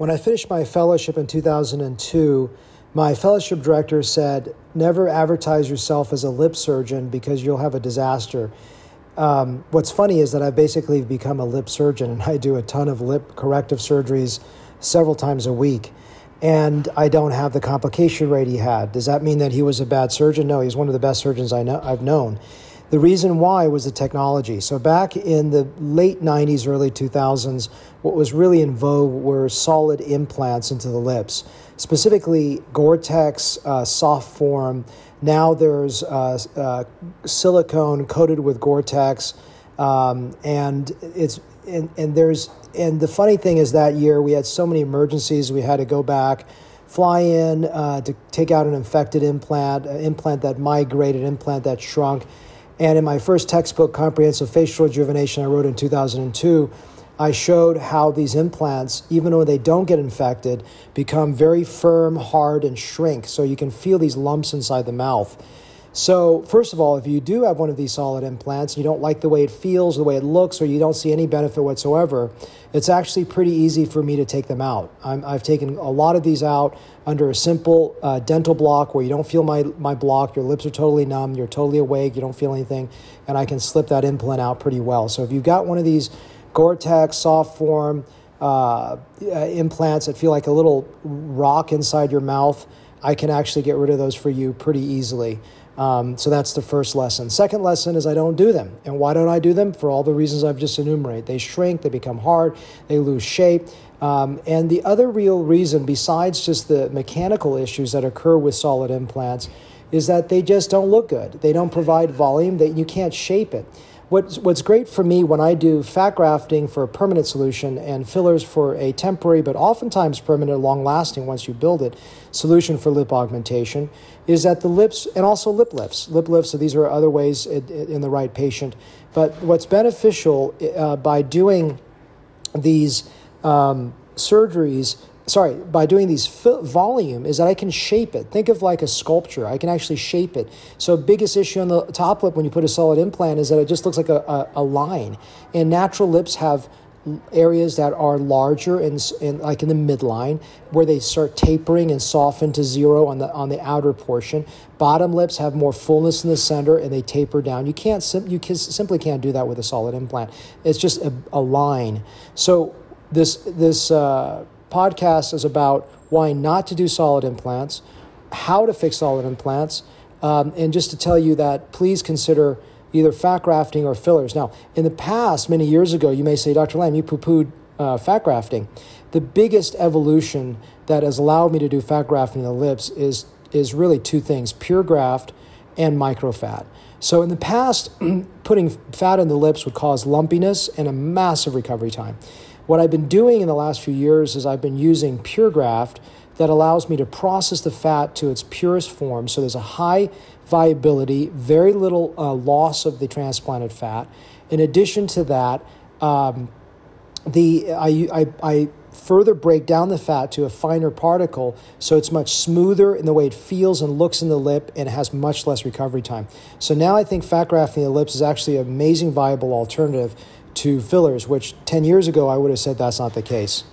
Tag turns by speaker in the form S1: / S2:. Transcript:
S1: When I finished my fellowship in 2002, my fellowship director said, Never advertise yourself as a lip surgeon because you'll have a disaster. Um, what's funny is that I've basically become a lip surgeon and I do a ton of lip corrective surgeries several times a week. And I don't have the complication rate he had. Does that mean that he was a bad surgeon? No, he's one of the best surgeons I know, I've known. The reason why was the technology. So, back in the late 90s, early 2000s, what was really in vogue were solid implants into the lips, specifically Gore Tex, uh, SoftForm. Now there's uh, uh, silicone coated with Gore Tex. Um, and it's and, and there's and the funny thing is that year we had so many emergencies we had to go back fly in uh, to take out an infected implant an implant that migrated implant that shrunk and in my first textbook, Comprehensive Facial Rejuvenation, I wrote in 2002, I showed how these implants, even though they don't get infected, become very firm, hard, and shrink. So you can feel these lumps inside the mouth. So, first of all, if you do have one of these solid implants you don't like the way it feels, the way it looks, or you don't see any benefit whatsoever, it's actually pretty easy for me to take them out. i have taken a lot of these out under a simple uh, dental block where you don't feel my, my block, your lips are totally numb, you're totally awake, you don't feel anything, and I can slip that implant out pretty well. So, if you've got one of these Gore Tex SoftForm uh, uh, implants that feel like a little rock inside your mouth, I can actually get rid of those for you pretty easily. Um, so that's the first lesson. Second lesson is I don't do them. And why don't I do them? For all the reasons I've just enumerated. They shrink, they become hard, they lose shape. Um, and the other real reason, besides just the mechanical issues that occur with solid implants, is that they just don't look good. They don't provide volume, that you can't shape it. What's, what's great for me when I do fat grafting for a permanent solution and fillers for a temporary but oftentimes permanent, long lasting once you build it, solution for lip augmentation is that the lips, and also lip lifts, lip lifts, so these are other ways in, the right patient. But what's beneficial uh, by doing these um, surgeries sorry, by doing these volume is that I can shape it. Think of like a sculpture. I can actually shape it. So biggest issue on the top lip when you put a solid implant is that it just looks like a, a, a line. And natural lips have areas that are larger and, like in the midline where they start tapering and soften to zero on the on the outer portion bottom lips have more fullness in the center and they taper down you can't you can, simply can't do that with a solid implant it's just a, a line so this this uh, podcast is about why not to do solid implants, how to fix solid implants, um, and just to tell you that please consider either fat grafting or fillers. Now, in the past, many years ago, you may say, Dr. Lam, you poo pooed uh, fat grafting. The biggest evolution that has allowed me to do fat grafting in the lips is, is really two things PureGraft and microfat. So, in the past, putting fat in the lips would cause lumpiness and a massive recovery time. What I've been doing in the last few years is I've been using PureGraft that allows me to process the fat to its purest form. So there's a high viability, very little uh, loss of the transplanted fat. In addition to that, um, the I, I, I further break down the fat to a finer particle so it's much smoother in the way it feels and looks in the lip and has much less recovery time. So now I think fat grafting the lips is actually an amazing viable alternative to fillers, which 10 years ago I would have said that's not the case.